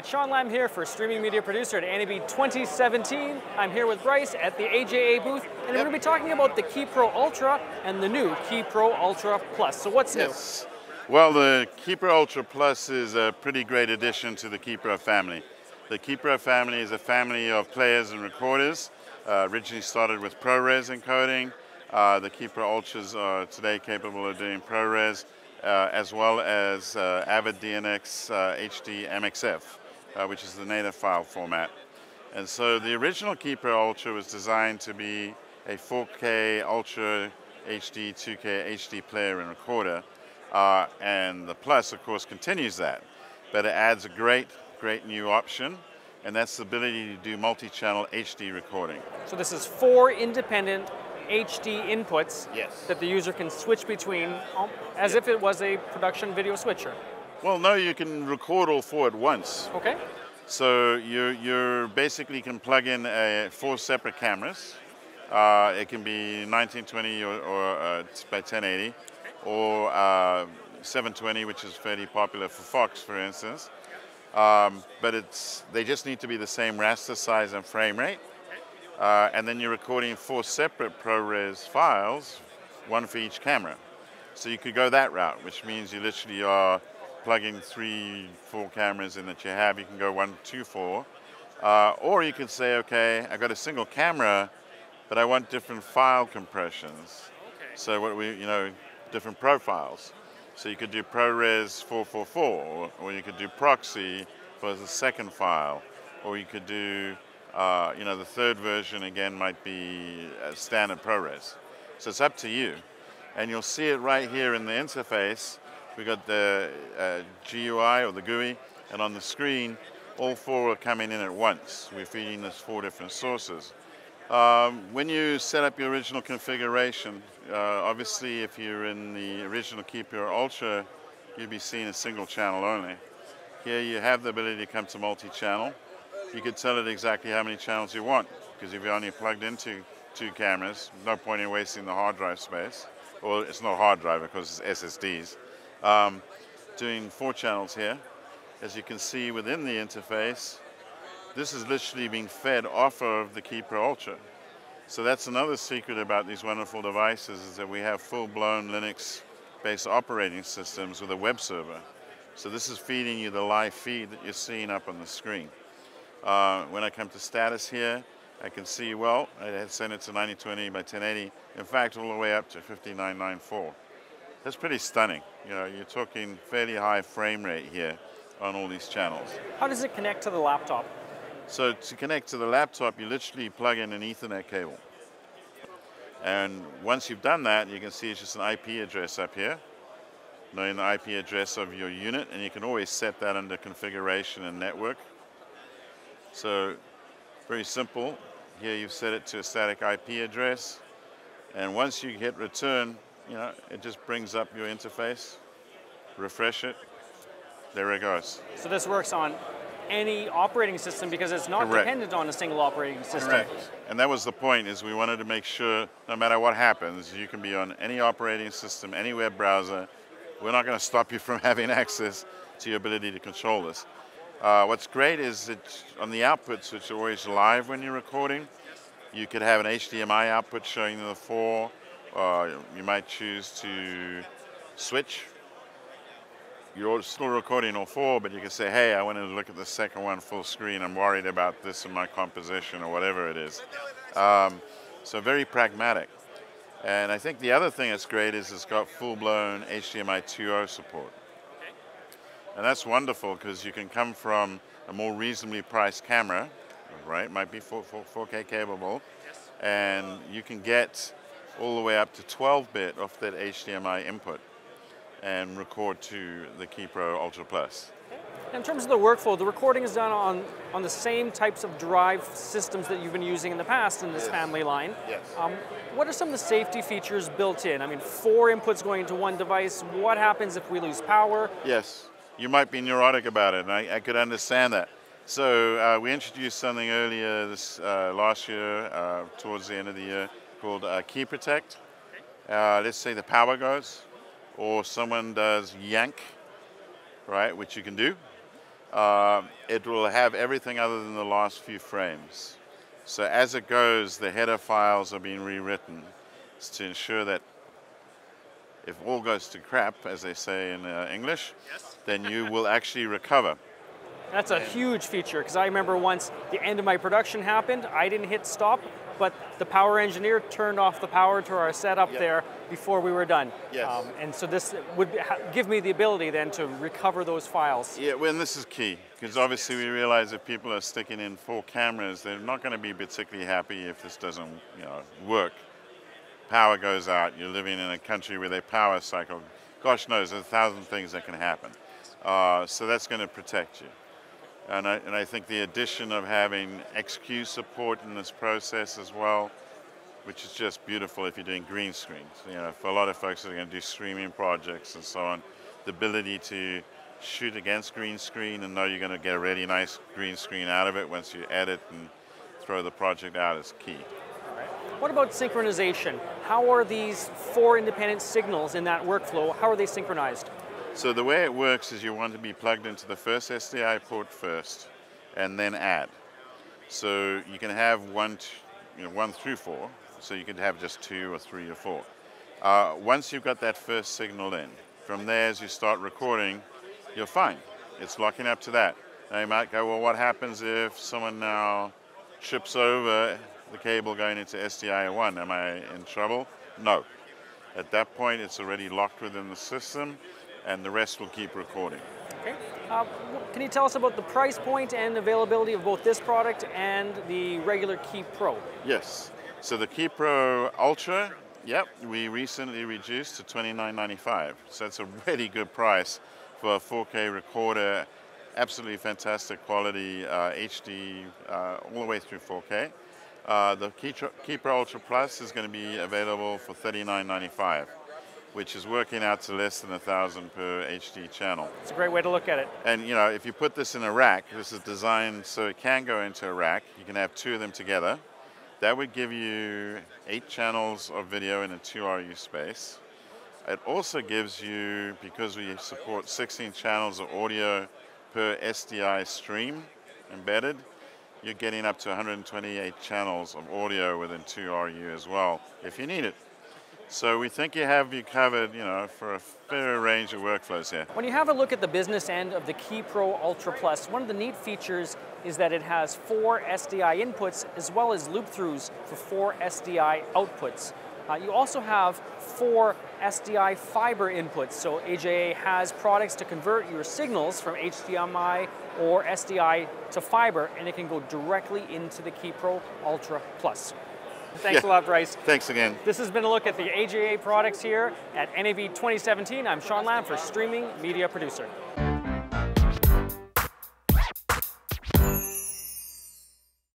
It's Shawn Lam here for Streaming Media Producer at NAB 2017. I'm here with Bryce at the AJA booth, and yep. we're going to be talking about the Ki Pro Ultra and the new Ki Pro Ultra Plus. So what's yes. new? Well, the Ki Pro Ultra Plus is a pretty great addition to the Ki Pro family. The Ki Pro family is a family of players and recorders. Uh, originally started with ProRes encoding. Uh, the Ki Pro Ultras are today capable of doing ProRes uh, as well as uh, Avid DNxHD uh, MXF, uh, which is the native file format. And so the original Ki Pro Ultra was designed to be a 4K Ultra HD, 2K HD player and recorder. Uh, and the Plus, of course, continues that. But it adds a great, great new option, and that's the ability to do multi-channel HD recording. So this is four independent HD inputs yes. that the user can switch between as if it was a production video switcher. Well, no, you can record all four at once. Okay. So you you basically can plug in uh, four separate cameras. Uh, it can be 1920 or, or uh, by 1080, or uh, 720, which is fairly popular for Fox, for instance. Um, but it's they just need to be the same raster size and frame rate. Uh, and then you're recording four separate ProRes files, one for each camera. So you could go that route, which means you literally are plugging three, four cameras in that you have. You can go one, two, four. Uh, or you could say, okay, I've got a single camera, but I want different file compressions. Okay. So what we, you know, different profiles. So you could do ProRes 444, or, or you could do proxy for the second file, or you could do uh, you know, the third version again might be standard ProRes. So it's up to you. And you'll see it right here in the interface. We got the uh, GUI or the GUI, and on the screen, all four are coming in at once. We're feeding this four different sources. Um, when you set up your original configuration, uh, obviously if you're in the original Ki Pro Ultra, you'll be seeing a single channel only. Here you have the ability to come to multi-channel you could tell it exactly how many channels you want because if you're only plugged into two cameras, no point in wasting the hard drive space. Well, it's not hard drive because it's SSDs. Um, doing four channels here. As you can see within the interface, this is literally being fed off of the Ki Pro Ultra. So that's another secret about these wonderful devices is that we have full-blown Linux-based operating systems with a web server. So this is feeding you the live feed that you're seeing up on the screen. Uh, when I come to status here, I can see, well, I had sent it to 9020 by 1080, in fact, all the way up to 5994. That's pretty stunning. You know, you're talking fairly high frame rate here on all these channels. How does it connect to the laptop? So to connect to the laptop, you literally plug in an Ethernet cable. And once you've done that, you can see it's just an IP address up here, knowing the IP address of your unit, and you can always set that under configuration and network. So very simple. Here you've set it to a static IP address. And once you hit return, you know, it just brings up your interface, refresh it, there it goes. So this works on any operating system because it's not Correct. dependent on a single operating system. Correct. And that was the point, is we wanted to make sure no matter what happens, you can be on any operating system, any web browser. We're not going to stop you from having access to your ability to control this. Uh, what's great is that on the outputs, which are always live when you're recording, you could have an HDMI output showing the four. Uh, you might choose to switch. You're still recording all four, but you can say, hey, I want to look at the second one full screen. I'm worried about this in my composition or whatever it is. Um, so very pragmatic. And I think the other thing that's great is it's got full-blown HDMI 2.0 support. And that's wonderful because you can come from a more reasonably priced camera, right? Might be 4, 4, k capable. Yes. And you can get all the way up to 12-bit off that HDMI input and record to the Ki Pro Ultra Plus. In terms of the workflow, the recording is done on, on the same types of drive systems that you've been using in the past in this yes. family line. Yes. Um, what are some of the safety features built in? I mean, four inputs going into one device. What happens if we lose power? Yes you might be neurotic about it, and I, I could understand that. So uh, we introduced something earlier this uh, last year, uh, towards the end of the year, called uh, Ki Protect. Uh, let's say the power goes, or someone does yank, right, which you can do. uh, it will have everything other than the last few frames. So as it goes, the header files are being rewritten it's to ensure that if all goes to crap, as they say in uh, English, yes. then you will actually recover. That's a huge feature because I remember once the end of my production happened, I didn't hit stop, but the power engineer turned off the power to our setup yep. there before we were done. Yes. Um, and so this would give me the ability then to recover those files. Yeah, well, and this is key because obviously we realize if people are sticking in four cameras, they're not going to be particularly happy if this doesn't, you know, work. Power goes out. You're living in a country with a power cycle. Gosh knows, there's a thousand things that can happen. Uh, so that's going to protect you. And I, and I think the addition of having XQ support in this process as well, which is just beautiful if you're doing green screens. You know, for a lot of folks that are going to do streaming projects and so on, the ability to shoot against green screen and know you're going to get a really nice green screen out of it once you edit and throw the project out is key. What about synchronization? How are these four independent signals in that workflow, how are they synchronized? So the way it works is you want to be plugged into the first SDI port first, and then add. So you can have one, you know, one through four. So you could have just two or three or four. Uh, once you've got that first signal in, from there as you start recording, you're fine. It's locking up to that. Now you might go, well, what happens if someone now trips over the cable going into SDI1? Am I in trouble? No. At that point, it's already locked within the system and the rest will keep recording. Okay. Uh, can you tell us about the price point and availability of both this product and the regular Ki Pro? Yes. So the Ki Pro Ultra, yep, we recently reduced to $29.95. So it's a really good price for a 4K recorder, absolutely fantastic quality uh, HD uh, all the way through 4K. Uh, the Ki Pro Ultra Plus is going to be available for $39.95 which is working out to less than a thousand per HD channel. It's a great way to look at it. And you know, if you put this in a rack, this is designed so it can go into a rack. You can have two of them together. That would give you eight channels of video in a 2RU space. It also gives you, because we support 16 channels of audio per SDI stream embedded, you're getting up to 128 channels of audio within 2RU as well, if you need it. So we think you have you covered, you know, for a fair range of workflows here. When you have a look at the business end of the Ki Pro Ultra Plus, one of the neat features is that it has four SDI inputs as well as loop-throughs for four SDI outputs. Uh, you also have four SDI fiber inputs, so AJA has products to convert your signals from HDMI or SDI to fiber, and it can go directly into the Ki Pro Ultra Plus. Thanks yeah. a lot, Bryce. Thanks again. This has been a look at the AJA products here at NAB 2017. I'm Shawn Lam for Streaming Media Producer.